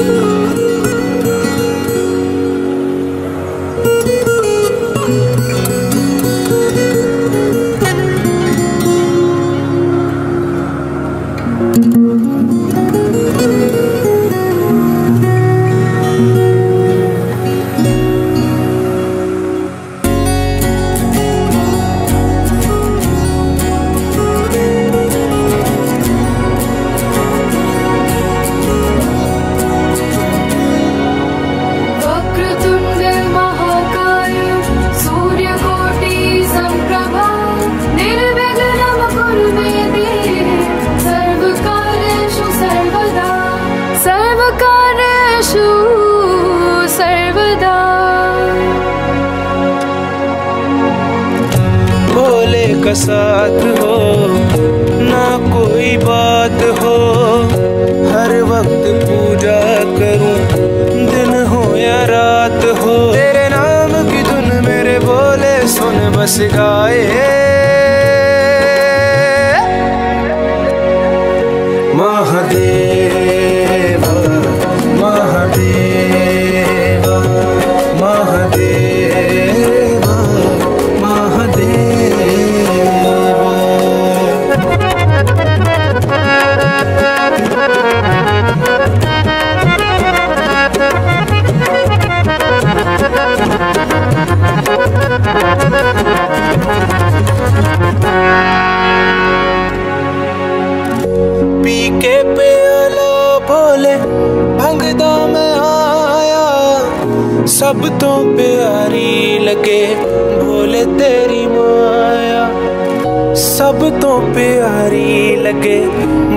you. का साथ हो, ना कोई बात हो। हर वक्त पूजा करूँ, दिन हो या रात हो। तेरे नाम की धुन मेरे बोले, सुन बस गाए। आया। सब तो प्यारी लगे भोले तेरी माया। सब तो प्यारी लगे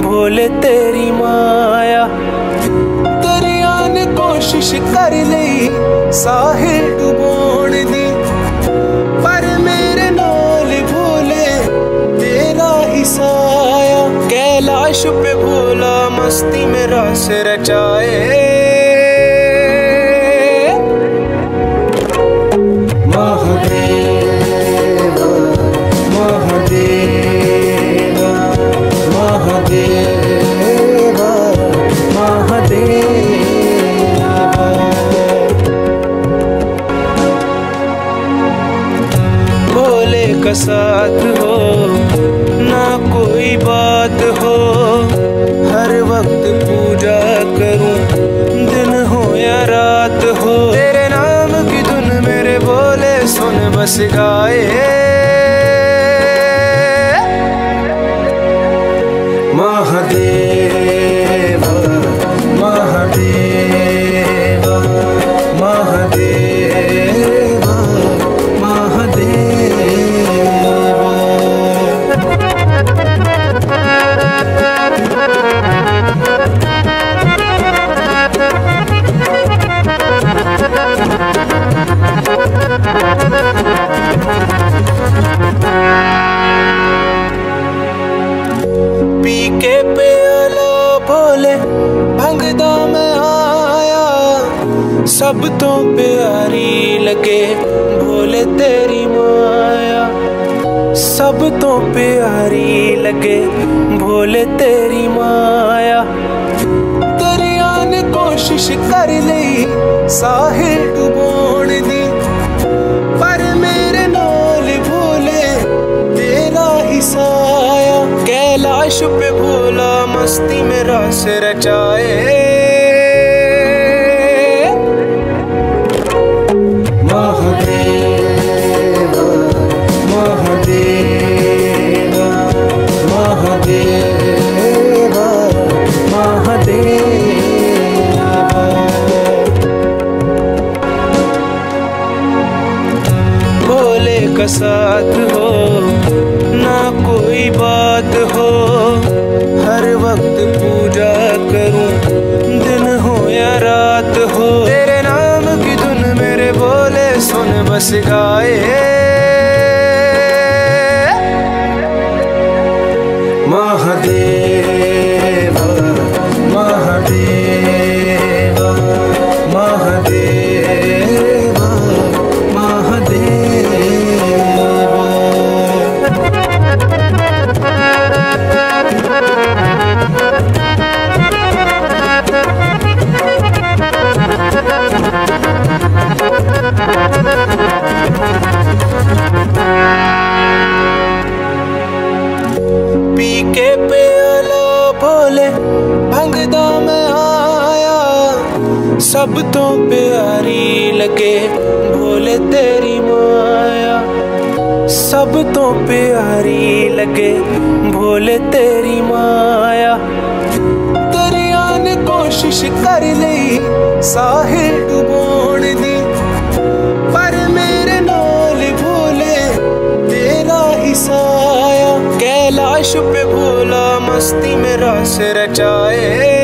भोले तेरी माया। दरिया ने कोशिश कर ली, साहिल कैलाश पे भोला मस्ती में रस रचाए महादेव महादेव महादेव महादेव। साथ हो। महादेव महादेव महादेव महादेव। भंगदा मैं आया। सब तो प्यारी लगे भोले तेरी माया। सब तो प्यारी लगे भोले तेरी माया। तेरी ने कोशिश कर ली, साहिल रस रचाए। साथ हो ना कोई बात हो हर वक्त पूजा बस गाए। महादेव। पी के प्याला भोले, भंगदा मैं आया। सब तो प्यारी लगे भोले तेरी माया। सब तो प्यारी लगे भोले तेरी माया। दरिया आने कोशिश कर ली, साहिल मस्ती में रस रचाए